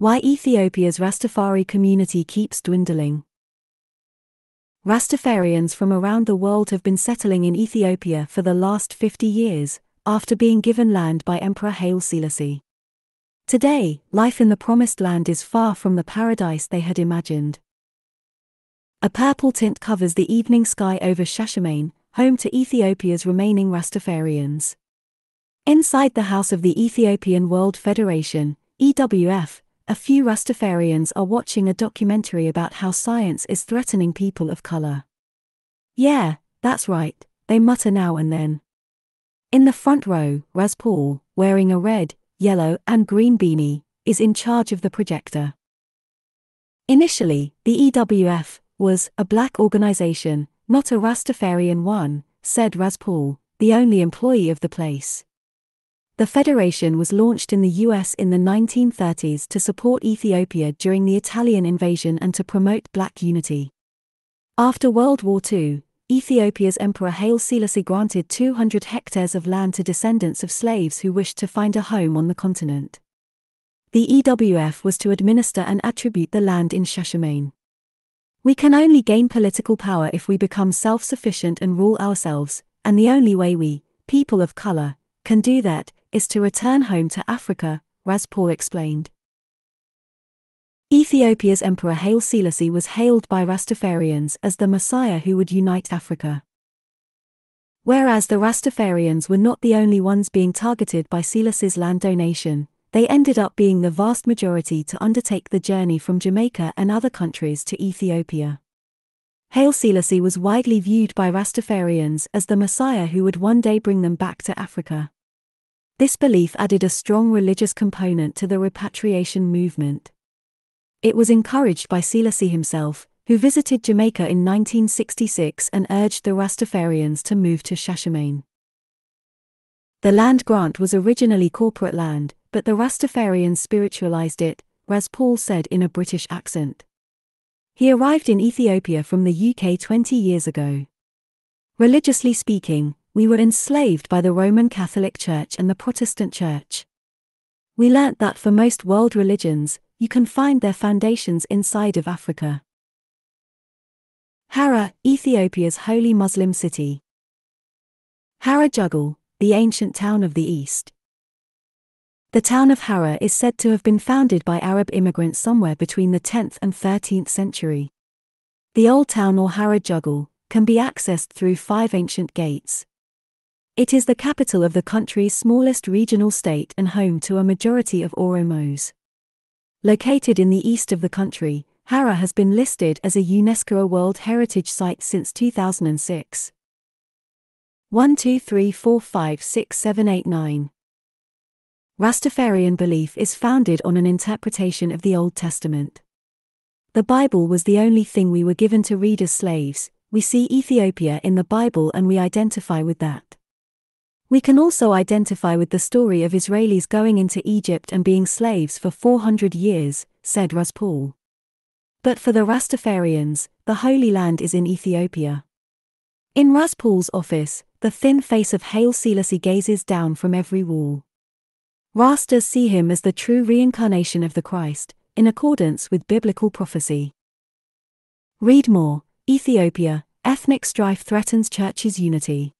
Why Ethiopia's Rastafari community keeps dwindling. Rastafarians from around the world have been settling in Ethiopia for the last 50 years, after being given land by Emperor Haile Selassie. Today, life in the Promised Land is far from the paradise they had imagined. A purple tint covers the evening sky over Shashamane, home to Ethiopia's remaining Rastafarians. Inside the house of the Ethiopian World Federation, EWF, a few Rastafarians are watching a documentary about how science is threatening people of color. Yeah, that's right, they mutter now and then. In the front row, Ras Paul, wearing a red, yellow, and green beanie, is in charge of the projector. Initially, the EWF was a black organization, not a Rastafarian one, said Ras Paul, the only employee of the place. The federation was launched in the US in the 1930s to support Ethiopia during the Italian invasion and to promote black unity. After World War II, Ethiopia's Emperor Haile Selassie granted 200 hectares of land to descendants of slaves who wished to find a home on the continent. The EWF was to administer and attribute the land in Shashamane. We can only gain political power if we become self sufficient and rule ourselves, and the only way we, people of color, can do that is to return home to Africa, Ras Paul explained. Ethiopia's Emperor Haile Selassie was hailed by Rastafarians as the Messiah who would unite Africa. Whereas the Rastafarians were not the only ones being targeted by Selassie's land donation, they ended up being the vast majority to undertake the journey from Jamaica and other countries to Ethiopia. Haile Selassie was widely viewed by Rastafarians as the Messiah who would one day bring them back to Africa. This belief added a strong religious component to the repatriation movement. It was encouraged by Selassie himself, who visited Jamaica in 1966 and urged the Rastafarians to move to Shashamane. The land grant was originally corporate land, but the Rastafarians spiritualized it, Ras Paul said in a British accent. He arrived in Ethiopia from the UK 20 years ago. Religiously speaking, we were enslaved by the Roman Catholic Church and the Protestant Church. We learnt that for most world religions, you can find their foundations inside of Africa. Harar, Ethiopia's holy Muslim city. Harar Jugol, the ancient town of the East. The town of Harar is said to have been founded by Arab immigrants somewhere between the 10th and 13th century. The old town or Harar Jugol can be accessed through five ancient gates. It is the capital of the country's smallest regional state and home to a majority of Oromos. Located in the east of the country, Harar has been listed as a UNESCO World Heritage Site since 2006. 1 2 3 4 5 6 7 8 9 Rastafarian belief is founded on an interpretation of the Old Testament. The Bible was the only thing we were given to read as slaves, we see Ethiopia in the Bible and we identify with that. We can also identify with the story of Israelis going into Egypt and being slaves for 400 years, said Ras Paul. But for the Rastafarians, the Holy Land is in Ethiopia. In Ras Paul's office, the thin face of Haile Selassie gazes down from every wall. Rastas see him as the true reincarnation of the Christ, in accordance with biblical prophecy. Read more Ethiopia, ethnic strife threatens church's unity.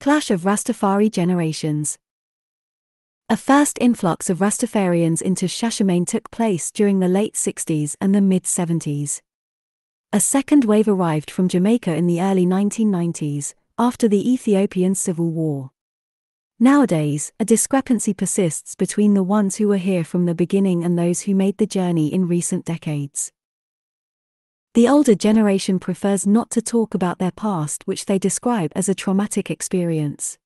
Clash of Rastafari generations. A first influx of Rastafarians into Shashamane took place during the late 60s and the mid 70s. A second wave arrived from Jamaica in the early 1990s, after the Ethiopian Civil War. Nowadays, a discrepancy persists between the ones who were here from the beginning and those who made the journey in recent decades. The older generation prefers not to talk about their past, which they describe as a traumatic experience.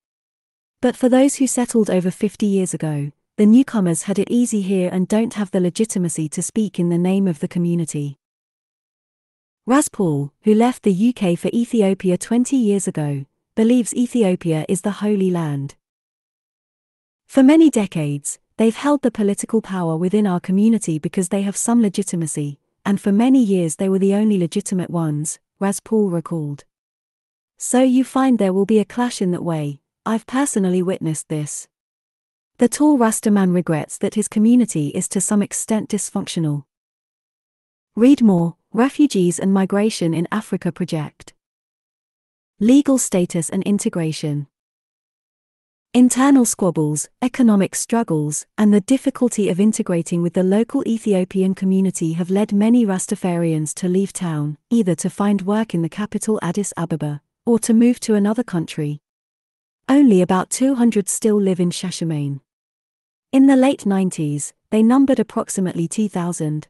But for those who settled over 50 years ago, the newcomers had it easy here and don't have the legitimacy to speak in the name of the community. Ras Paul, who left the UK for Ethiopia 20 years ago, believes Ethiopia is the Holy Land. For many decades, they've held the political power within our community because they have some legitimacy, and for many years they were the only legitimate ones, Ras Paul recalled. So you find there will be a clash in that way, I've personally witnessed this. The tall Rastaman regrets that his community is to some extent dysfunctional. Read more Refugees and Migration in Africa Project. Legal status and integration. Internal squabbles, economic struggles, and the difficulty of integrating with the local Ethiopian community have led many Rastafarians to leave town, either to find work in the capital Addis Ababa, or to move to another country. Only about 200 still live in Shashamane. In the late 90s, they numbered approximately 2,000.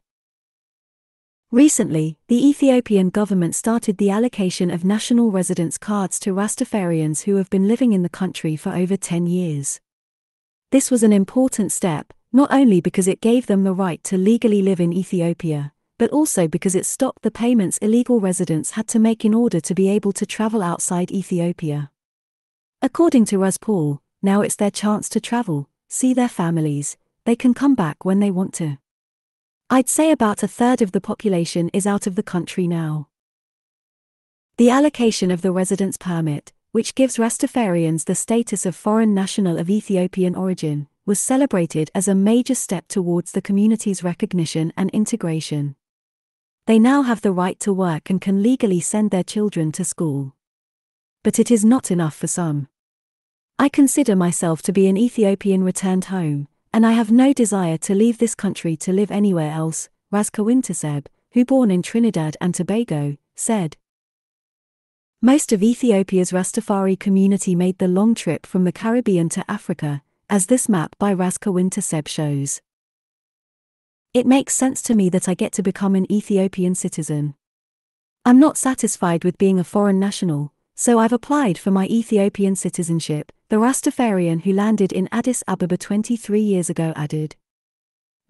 Recently, the Ethiopian government started the allocation of national residence cards to Rastafarians who have been living in the country for over 10 years. This was an important step, not only because it gave them the right to legally live in Ethiopia, but also because it stopped the payments illegal residents had to make in order to be able to travel outside Ethiopia. According to Paul, now it's their chance to travel, see their families, they can come back when they want to. I'd say about a third of the population is out of the country now. The allocation of the residence permit, which gives Rastafarians the status of foreign national of Ethiopian origin, was celebrated as a major step towards the community's recognition and integration. They now have the right to work and can legally send their children to school. But it is not enough for some. I consider myself to be an Ethiopian returned home, and I have no desire to leave this country to live anywhere else, Ras Kawintseb, who born in Trinidad and Tobago, said. Most of Ethiopia's Rastafari community made the long trip from the Caribbean to Africa, as this map by Ras Kawintseb shows. It makes sense to me that I get to become an Ethiopian citizen. I'm not satisfied with being a foreign national, so I've applied for my Ethiopian citizenship, the Rastafarian who landed in Addis Ababa 23 years ago added.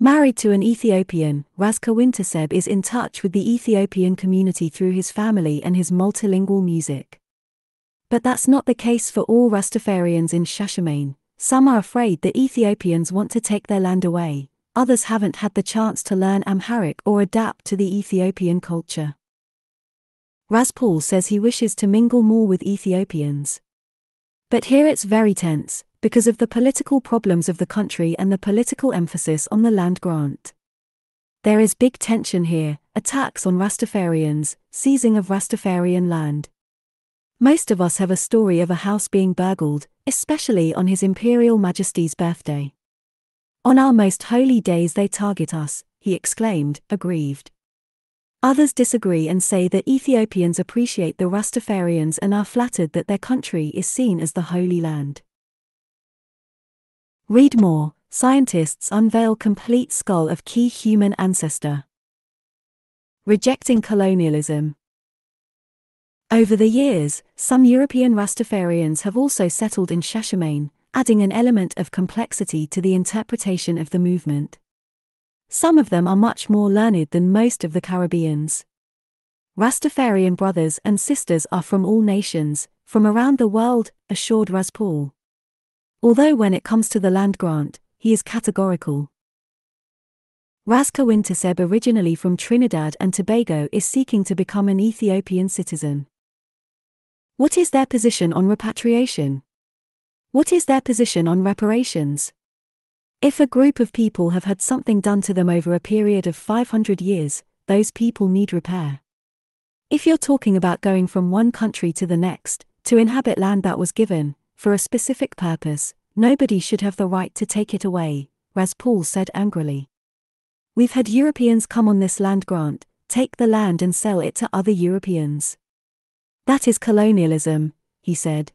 Married to an Ethiopian, Ras Kawintseb is in touch with the Ethiopian community through his family and his multilingual music. But that's not the case for all Rastafarians in Shashamane. Some are afraid that Ethiopians want to take their land away, others haven't had the chance to learn Amharic or adapt to the Ethiopian culture. Ras Paul says he wishes to mingle more with Ethiopians. But here it's very tense, because of the political problems of the country and the political emphasis on the land grant. There is big tension here, attacks on Rastafarians, seizing of Rastafarian land. Most of us have a story of a house being burgled, especially on His Imperial Majesty's birthday. On our most holy days they target us, he exclaimed, aggrieved. Others disagree and say that Ethiopians appreciate the Rastafarians and are flattered that their country is seen as the Holy Land. Read more Scientists unveil complete skull of key human ancestor. Rejecting colonialism. Over the years, some European Rastafarians have also settled in Shashamane, adding an element of complexity to the interpretation of the movement. Some of them are much more learned than most of the Caribbeans. Rastafarian brothers and sisters are from all nations, from around the world, assured Ras Paul. Although when it comes to the land grant, he is categorical. Ras Kawintseb originally from Trinidad and Tobago is seeking to become an Ethiopian citizen. What is their position on repatriation? What is their position on reparations? If a group of people have had something done to them over a period of 500 years, those people need repair. If you're talking about going from one country to the next, to inhabit land that was given, for a specific purpose, nobody should have the right to take it away, Ras Paul said angrily. We've had Europeans come on this land grant, take the land and sell it to other Europeans. That is colonialism, he said.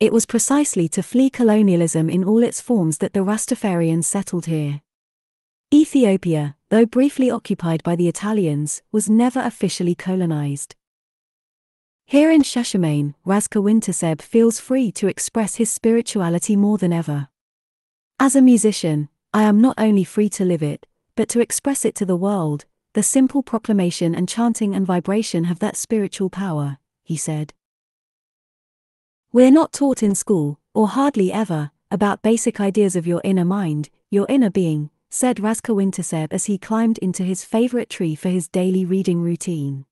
It was precisely to flee colonialism in all its forms that the Rastafarians settled here. Ethiopia, though briefly occupied by the Italians, was never officially colonized. Here in Shashamane, Ras Kawintseb feels free to express his spirituality more than ever. As a musician, I am not only free to live it, but to express it to the world. The simple proclamation and chanting and vibration have that spiritual power, he said. We're not taught in school, or hardly ever, about basic ideas of your inner mind, your inner being, said Ras Kawintseb as he climbed into his favorite tree for his daily reading routine.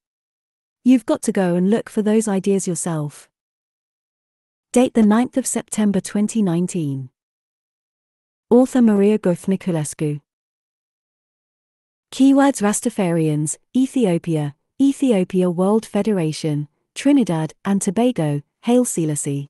You've got to go and look for those ideas yourself. Date the 9th of September 2019. Author Maria Gerth-Niculescu. Keywords Rastafarians, Ethiopia, Ethiopia World Federation, Trinidad and Tobago, Haile Selassie.